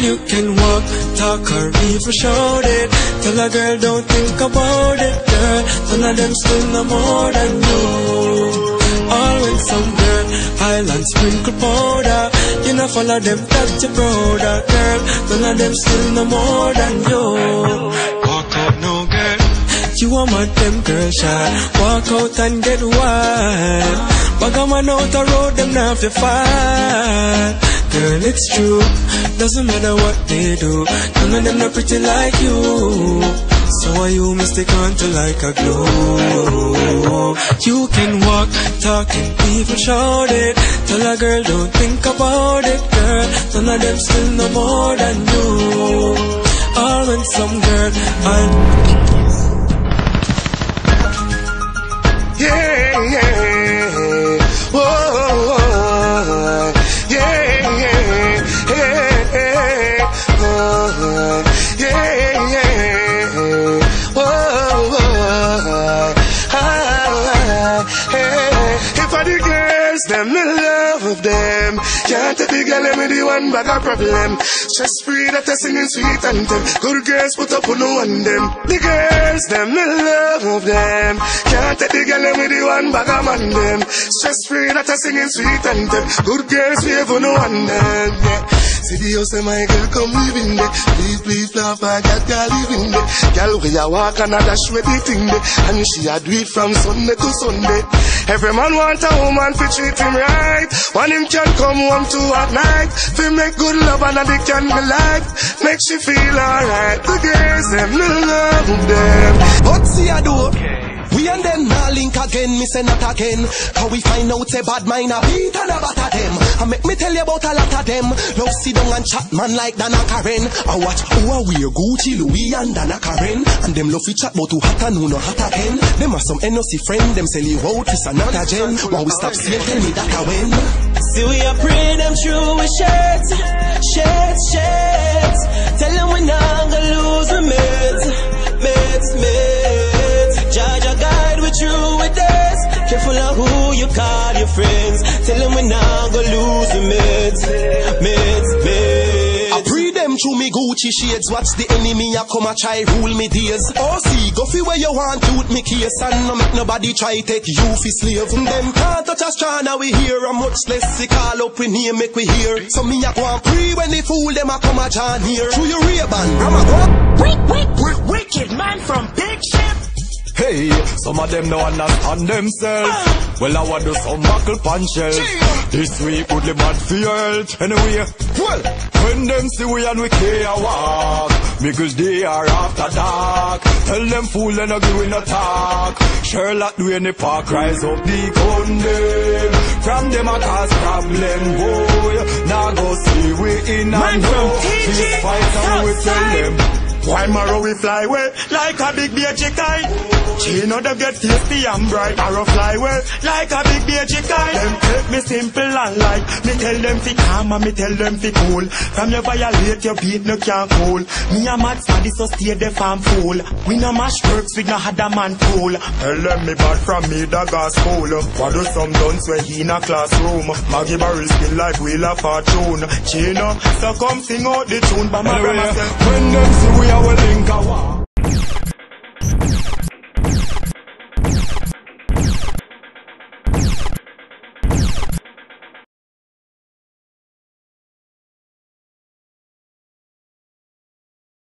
Girl, you can walk, talk, or even shout it. Tell a girl, don't think about it, girl. None of them still no more than you. All with some girl, Highland sprinkle powder. You know, follow them, touch your brother, girl. None of them still no more than you. Walk out, no girl. You are my them girl shot. Walk out and get wild. Bag a man out the road, them not fi fight. Girl, it's true. Doesn't matter what they do. None of them not pretty like you. So why you mistake until like a glue? You can walk, talk, and even shout it. Tell a girl, don't think about it, girl. None of them still no more than you. All when some girl, I. them. Can't take the girl, me the one bag of problem. Stress free that I singing sweet and them. Good girls put up on no one them. The girls, them the love of them. Can't take the girl, me the one bag of man them. Stress free that I singing sweet and them. Good girls wave on no one them. Yeah. See the house and my girl come live in there. Please, please, laugh, my girl, girl live in there. Girl, we a walk and a dash with the thing there. And she a do it from Sunday to Sunday. Every man want a woman to treat him right. One him can come home to at night. Fi make good love and they can be life. Make she feel alright. The girls, them love them. But see I do. We and them now link again, me say not again. How we find out say bad mind a beat and a batter them. And make me tell you about a lot of them. Love sit down and chat man like Donna Karan. I watch who are we Gucci, Louis and Donna Karan. And them love fi chat about who hot and who no hot again. Them are some NOC friend, them sell you out, it's another gen. While we stop still tell me that I win. See we are praying them through with shirts, shirts, shirts. Tell them we not gonna lose mates, mates, Tell them we not gonna lose our mates, mates, mates. I pre them through me Gucci shades. Watch the enemy a come a try rule me days. Oh see, go fi where you want to with me case and no make nobody try take you fi slave. Them can't touch us try now we hear a much less they call up we name make we hear. So me a go and pre when they fool them a come a John here. Through your Ray-Ban, I'm a go. Wick, wick, wick, wicked man from Big Ship. Hey, some of them don't understand themselves. Well, I want to some buckle punches. This week would the bad for your health. Anyway, well, when them see we and we care walk, because they are after dark. Tell them fool and agree we no talk. Sherlock do in the park, rise up the them. From them a cause problem, boy. Now go see we in Man and go. Fight and we tell them. Why marrow we fly away like a big beige kite? Chino them get tasty and bright. Marrow fly away like a big beige kite. Them take me simple and light. Me tell them fi calm and me tell them fi cool. From you violate your beat no can cool. Me a mad saddy so stay the farm fool. We no mash works we no had a man fool. Tell them me bad from me the gas school. What do some dunce when he in a classroom? Maggie Barrel spin like wheel of fortune. Chino so come sing out the tune by my grandma when them see we are well link a war.